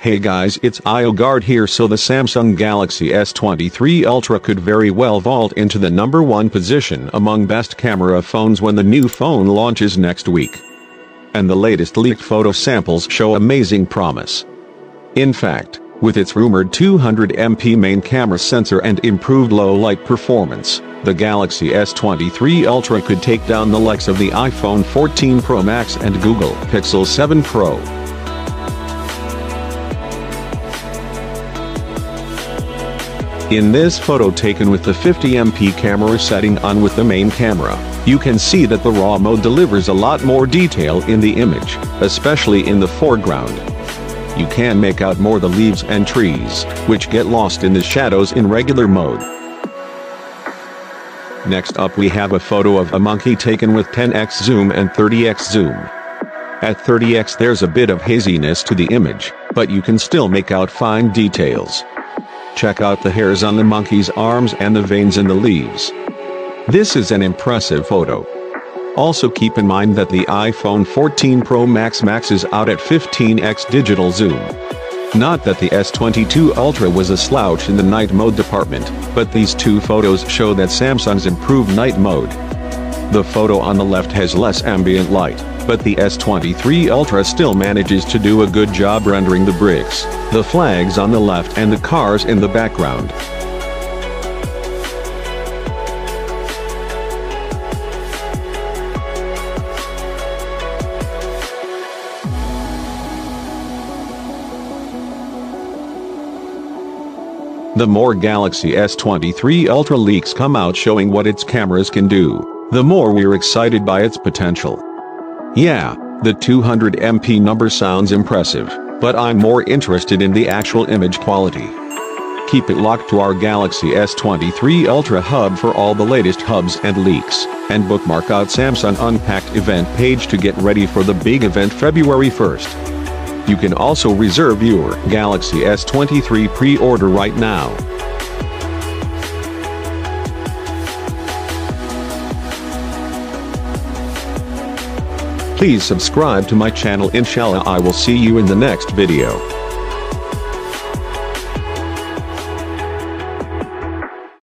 Hey guys it's IoGuard here so the Samsung Galaxy S23 Ultra could very well vault into the number one position among best camera phones when the new phone launches next week. And the latest leaked photo samples show amazing promise. In fact, with its rumored 200MP main camera sensor and improved low light performance, the Galaxy S23 Ultra could take down the likes of the iPhone 14 Pro Max and Google Pixel 7 Pro. In this photo taken with the 50MP camera setting on with the main camera, you can see that the RAW mode delivers a lot more detail in the image, especially in the foreground. You can make out more the leaves and trees, which get lost in the shadows in regular mode. Next up we have a photo of a monkey taken with 10x zoom and 30x zoom. At 30x there's a bit of haziness to the image, but you can still make out fine details. Check out the hairs on the monkey's arms and the veins in the leaves. This is an impressive photo. Also keep in mind that the iPhone 14 Pro Max maxes out at 15x digital zoom. Not that the S22 Ultra was a slouch in the night mode department, but these two photos show that Samsung's improved night mode. The photo on the left has less ambient light, but the S23 Ultra still manages to do a good job rendering the bricks, the flags on the left and the cars in the background. The more Galaxy S23 Ultra leaks come out showing what its cameras can do, the more we're excited by its potential. Yeah, the 200MP number sounds impressive, but I'm more interested in the actual image quality. Keep it locked to our Galaxy S23 Ultra hub for all the latest hubs and leaks, and bookmark out Samsung Unpacked event page to get ready for the big event February 1st. You can also reserve your Galaxy S23 pre-order right now. Please subscribe to my channel inshallah I will see you in the next video.